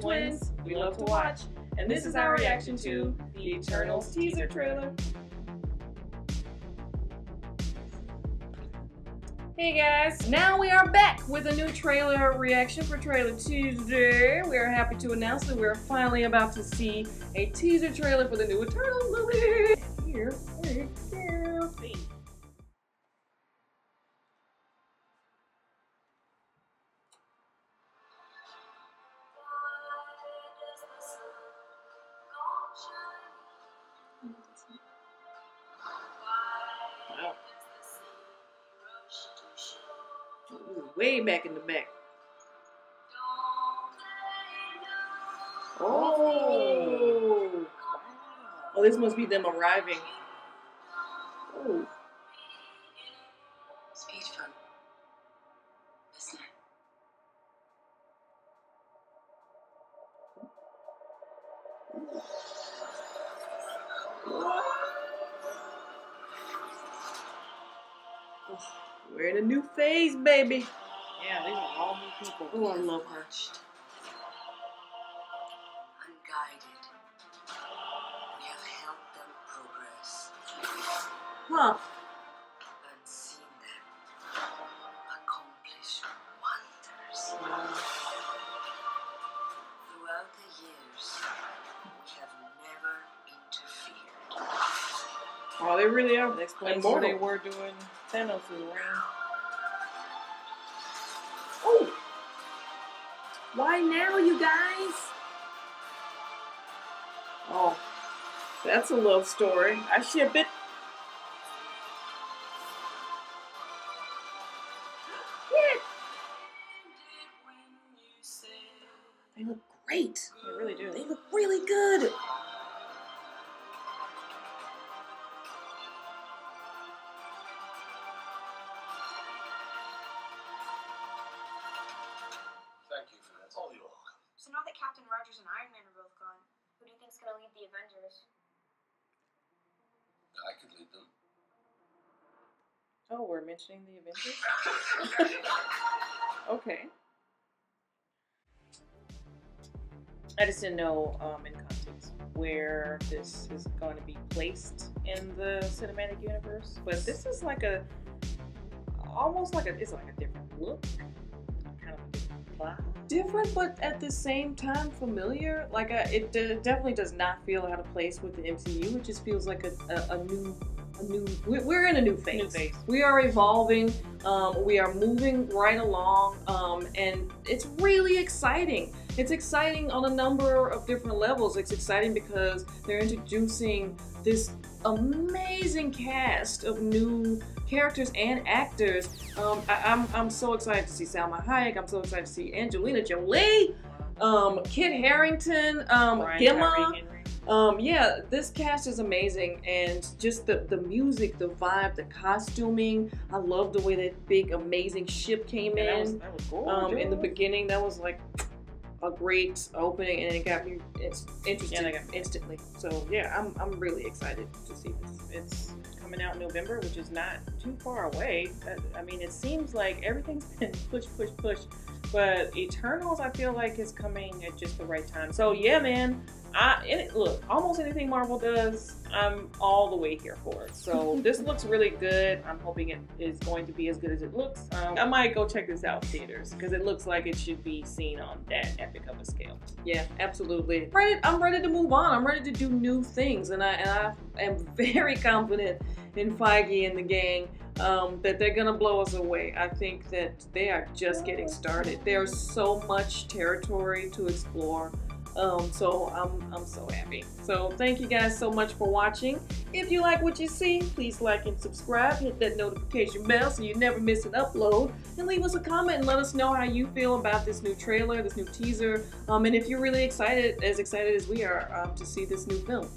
to watch. And this is our reaction to the Eternals teaser trailer. Hey guys, now we are back with a new trailer reaction for Trailer Tuesday. We are happy to announce that we're finally about to see a teaser trailer for the new Eternals movie. Way back in the back. Oh. Oh, this must be them arriving. Oh. It's beautiful. Isn't it? We're in a new phase, baby. Yeah, these are all new people. Oh, I love her. Watched. Unguided. We have helped them progress Huh. and seen them accomplish wonders. Throughout the years, we have never interfered. Oh, they really are. That explains what they were doing Thanos'. Oh. Why now, you guys? Oh, that's a love story. I ship it. Yeah, they look great. They really do. They look really good. Could lead them. Oh, we're mentioning the Avengers? okay. I just didn't know um, in context where this is going to be placed in the cinematic universe, but this is like a almost like a it's like a different look, kind of a different vibe. Different, but at the same time familiar. Like uh, it d- definitely does not feel out of place with the MCU. It just feels like a, a, a new, a new. we- We're in a new phase. New phase. We are evolving. Um, we are moving right along, um, and it's really exciting. It's exciting on a number of different levels. It's exciting because they're introducing this amazing cast of new characters and actors. Um, I, I'm I'm so excited to see Salma Hayek. I'm so excited to see Angelina Jolie, um, Kit Harington, um, Brian Gemma. Um, yeah, this cast is amazing, and just the the music, the vibe, the costuming. I love the way that big amazing ship came Yeah, that in. was, that was gorgeous. um, in the beginning, that was like a great opening, and it got me it's interested Yeah, got me. instantly. So yeah, I'm I'm really excited to see this. It's coming out in November, which is not too far away. I- I mean, it seems like everything's been push, push, push. But Eternals, I feel like is coming at just the right time. So yeah, man. I look, almost anything Marvel does, I'm all the way here for it. So this looks really good. I'm hoping it is going to be as good as it looks. Um, I might go check this out in theaters because it looks like it should be seen on that epic of a scale. Yeah, absolutely. Ready, I'm ready to move on. I'm ready to do new things, and I and I am very confident in Feige and the gang um, that they're gonna blow us away. I think that they are just getting started. There's so much territory to explore. Um, so I'm I'm so happy. So thank you guys so much for watching. If you like what you see, please like and subscribe. Hit that notification bell so you never miss an upload. And leave us a comment and let us know how you feel about this new trailer, this new teaser, um, and if you're really excited, as excited as we are, um, to see this new film.